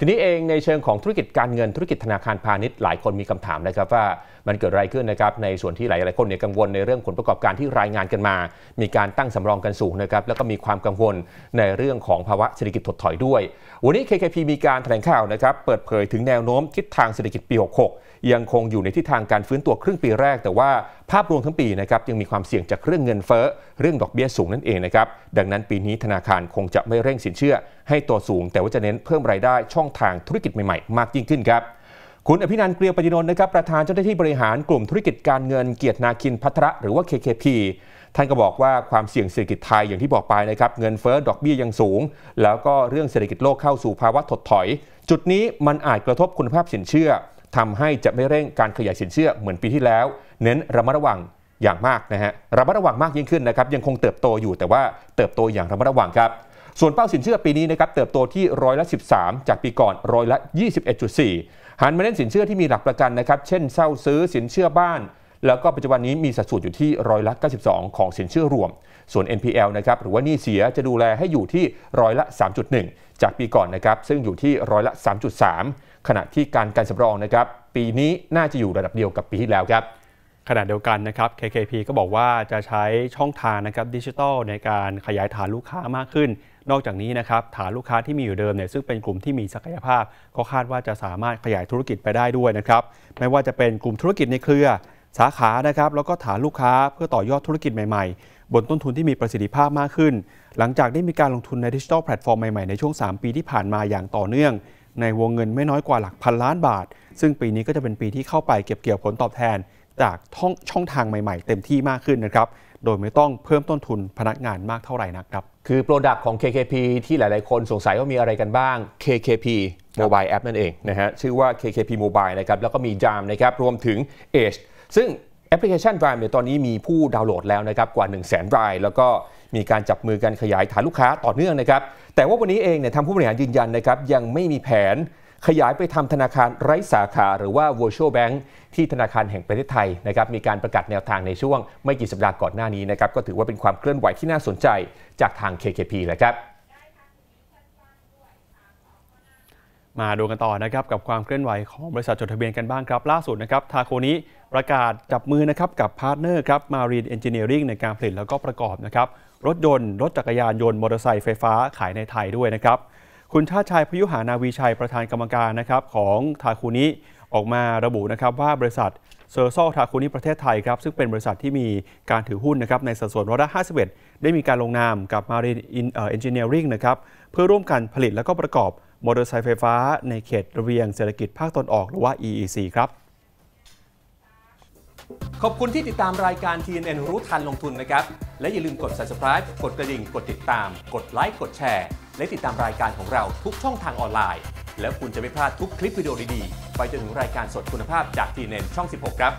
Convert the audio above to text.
ทีนี้เองในเชิงของธุรกิจการเงินธุรกิจธนาคารพาณิชย์หลายคนมีคำถามนะครับว่ามันเกิดอะไรขึ้นนะครับในส่วนที่หลายหลายคนเนี่ยกังวลในเรื่องผลประกอบการที่รายงานกันมา มีการตั้งสำรองกันสูงนะครับแล้วก็มีความกังวลในเรื่องของภาวะเศรษฐกิจถดถอยด้วย วันนี้ KKP มีการแถลงข่าวนะครับเปิดเผยถึงแนวโน้มทิศทางเศรษฐกิจปี 66 ยังคงอยู่ในทิศทางการฟื้นตัวครึ่งปีแรก แต่ว่า ภาพรวมทั้งปีนะครับยังมีความเสี่ยงจากเรื่องเงินเฟ้อเรื่องดอกเบี้ยสูงนั่นเองนะครับดังนั้นปีนี้ธนาคารคงจะไม่เร่งสินเชื่อ ให้ตัวสูง แต่ว่าจะเน้นเพิ่มรายได้ช่องทางธุรกิจใหม่ๆ มากยิ่งขึ้นครับคุณอภินันท์เกลียวปฏินนท์นะครับประธานเจ้าหน้าที่บริหารกลุ่มธุรกิจการเงินเกียรตินาคินพัทระหรือว่า KKP ท่านก็บอกว่าความเสี่ยงเศรษฐกิจไทยอย่างที่บอกไปนะครับเงินเฟ้อดอกเบี้ยยังสูง แล้วก็เรื่องเศรษฐกิจโลกเข้าสู่ภาวะถดถอย จุดนี้มันอาจกระทบคุณภาพสินเชื่อ ทำให้จะไม่เร่งการขยายสินเชื่อเหมือนปีที่แล้ว เน้นระมัดระวังอย่างมากนะฮะระมัดระวังมากยิ่งขึ้นนะครับยังคงเติบโตอยู่แต่ว่าเติบโตอย่างระมัดระวังครับส่วนเป้าสินเชื่อปีนี้นะครับเติบโตที่ร้อยละ 13 จากปีก่อนร้อยละ 21.4 หันมาเล่นสินเชื่อที่มีหลักประกันนะครับเช่นเช่าซื้อสินเชื่อบ้าน แล้วก็ปัจจุบันนี้มีสัดส่วนอยู่ที่ร้อยละ 92 ของสินเชื่อรวม ส่วน NPL นะครับหรือว่านี้เสียจะดูแลให้อยู่ที่ร้อยละ 3.1 จากปีก่อนนะครับซึ่งอยู่ที่ร้อยละ 3.3 ขณะที่การการสำรองนะครับปีนี้น่าจะอยู่ระดับเดียวกับปีที่แล้วครับขณะเดียวกันนะครับ KKP ก็บอกว่าจะใช้ช่องทางนะครับดิจิทัลในการขยายฐานลูกค้ามากขึ้น นอกจากนี้นะครับฐานลูกค้าที่มีอยู่เดิมเนี่ยซึ่งเป็นกลุ่มที่มีศักยภาพ ก็คาดว่าจะสามารถขยายธุรกิจไปได้ด้วยนะครับ ไม่ว่าจะเป็นกลุ่มธุรกิจในเครือสาขานะครับแล้วก็ฐานลูกค้าเพื่อต่อยอดธุรกิจใหม่ๆ บนต้นทุนที่มีประสิทธิภาพมากขึ้น หลังจากได้มีการลงทุนในดิจิทัลแพลตฟอร์มใหม่ๆในช่วง 3 ปีที่ผ่านมาอย่างต่อเนื่อง ในวงเงินไม่น้อยกว่าหลักพันล้านบาท ซึ่งปีนี้ก็จะเป็นปีที่เข้าไปเก็บเกี่ยวผลตอบแทน จากช่องช่องทางใหม่ ๆ เต็มที่มากขึ้นนะครับ โดยไม่ต้องเพิ่มต้นทุนพนักงานมากเท่าไหร่นักครับ คือ product ของ KKP ที่หลาย ๆ คนสงสัยว่ามีอะไรกันบ้าง KKP Mobile App นั่นเองนะฮะชื่อว่า KKP Mobile นะครับแล้วก็มี Jam นะครับรวมถึง Edge ซึ่ง แอปพลิเคชัน Jam เนี่ยตอนนี้มีผู้ดาวน์โหลดแล้วนะครับกว่า 1 0 0 0 0แสนราย แล้วก็มีการจับมือกันขยายฐานลูกค้าต่อเนื่องนะครับ แต่ว่าวันนี้เองเนี่ยทางผู้บริหารยืนยันนะครับยังไม่มีแผนขยายไปทำธนาคารไร้สาขาหรือว่า virtual bank ที่ธนาคารแห่งประเทศไทยนะครับมีการประกาศแนวทางในช่วงไม่กี่สัปดาห์ก่อนหน้านี้นะครับก็ถือว่าเป็นความเคลื่อนไหวที่น่าสนใจจากทาง KKP แหละครับมาดูกันต่อนะครับกับความเคลื่อนไหวของบริษัทจดทะเบียนกันบ้างครับ ล่าสุดนะครับทาคูนิ ประกาศจับมือนะครับกับ partner ครับ Marine Engineering ในการผลิตแล้วก็ประกอบนะครับรถยนต์ รถจักรยานยนต์มอเตอร์ไซค์ไฟฟ้าขายในไทยด้วยนะครับคุณชาติชายพยุหานาวีชัยประธานกรรมการนะครับของทาคูนิออกมาระบุนะครับว่าบริษัทเซอร์ซอลทาคูนิประเทศไทยครับซึ่งเป็นบริษัทที่มีการถือหุ้นนะครับในสัดส่วนร้อยละ51 ได้มีการลงนามกับ Marine Engineering นะครับเพื่อร่วมกันผลิตและก็ประกอบมอเตอร์ไซค์ไฟฟ้าในเขตระเบียงเศรษฐกิจภาคตะวันออกหรือว่า EEC ครับ ขอบคุณที่ติดตามรายการ TNN รู้ทันลงทุนนะครับ และอย่าลืมกด subscribe กดกระดิ่ง กดติดตาม กดไลค์ กดแชร์ และติดตามรายการของเราทุกช่องทางออนไลน์ แล้วคุณจะไม่พลาดทุกคลิปวิดีโอดีๆ ไปจนถึงรายการสดคุณภาพจาก TNN ช่อง 16 ครับ